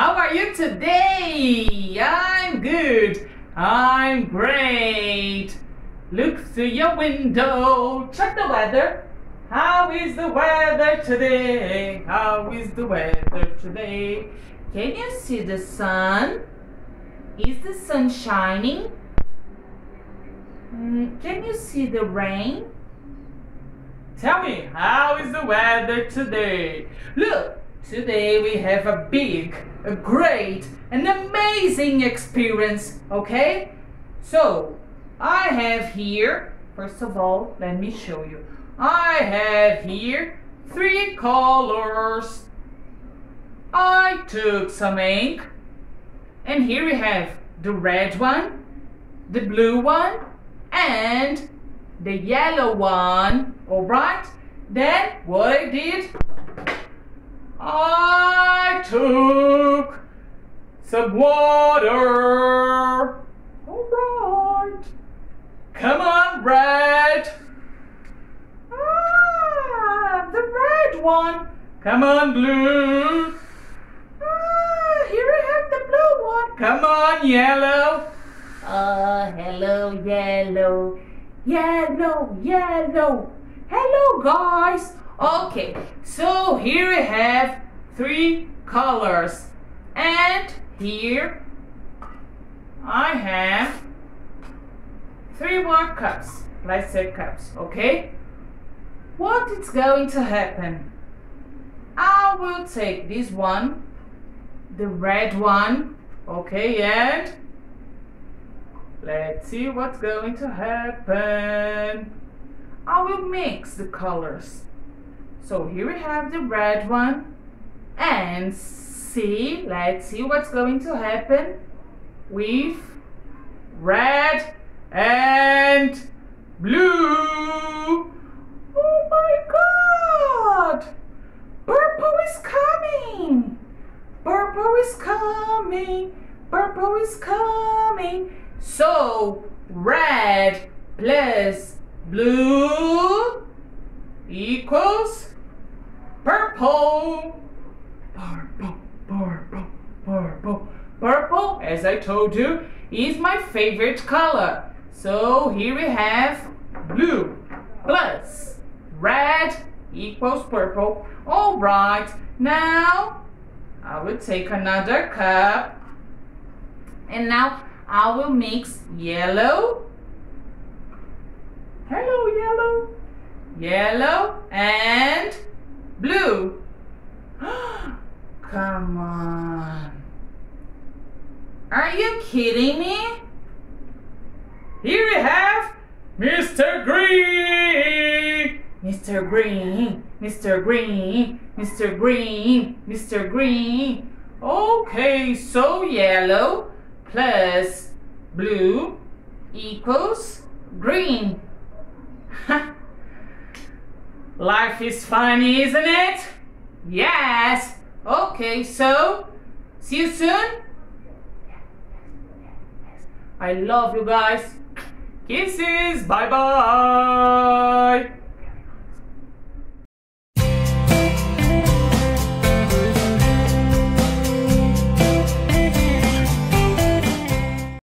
How are you today? I'm good. I'm great. Look through your window. Check the weather. How is the weather today? How is the weather today? Can you see the sun? Is the sun shining? Mm, can you see the rain? Tell me, how is the weather today? Look, today we have a big, a great, an amazing experience, okay? So, I have here, first of all, let me show you. I have here three colors. I took some ink, and here we have the red one, the blue one, and the yellow one, all right? Then what I did, Red. Ah, the red one. Come on, blue. Ah, here I have the blue one. Come on, yellow. Ah, hello, yellow. Yellow, yellow. Hello, guys. Okay, so here we have three colors. And here I have three more cups, plastic cups, okay? What is going to happen? I will take this one, the red one, okay, and Let's see what's going to happen. I will mix the colors. So here we have the red one. And see, let's see what's going to happen with red and blue. Oh my god! Purple is coming! Purple is coming! Purple is coming! So red plus blue equals purple. Purple, purple, purple. Purple, as I told you, is my favorite color. So here we have blue plus red equals purple. All right, now I will take another cup. And now I will mix yellow. Hello, yellow. Yellow and blue. Come on. Are you kidding me? Here we have Mr. Green. Mr. Green, Mr. Green, Mr. Green, Mr. Green. Okay, so yellow plus blue equals green. Life is funny, isn't it? Yes. Okay, so see you soon. I love you guys. Kisses. Bye bye.